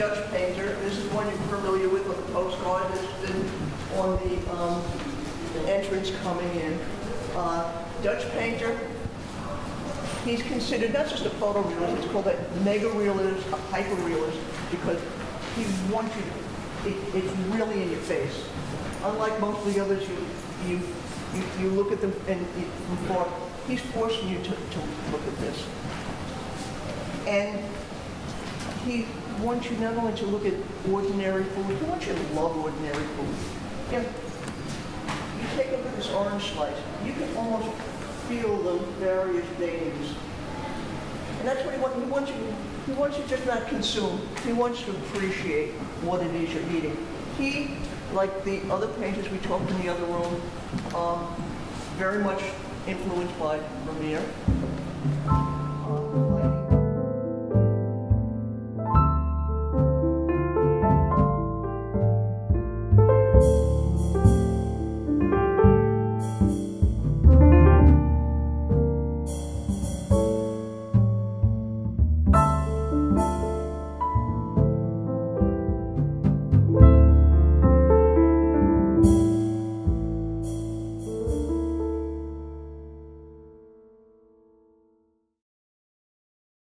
Dutch painter. This is one you're familiar with on the postcard that's been on the um, entrance coming in. Uh, Dutch painter. He's considered not just a photorealist, it's called a mega realist, a hyper realist, because he wants you to, it, it's really in your face. Unlike most of the others, you, you, you, you look at them and you, thought, he's forcing you to, to look at this. And he wants you not only to look at ordinary food, he wants you to love ordinary food. Yeah. You take a look at this orange slice, you can almost feel the various veins. And that's what he wants, he wants you, he wants you just not consume, he wants you to appreciate what it is you're eating. He, like the other painters we talked in the other room, um, very much influenced by Vermeer.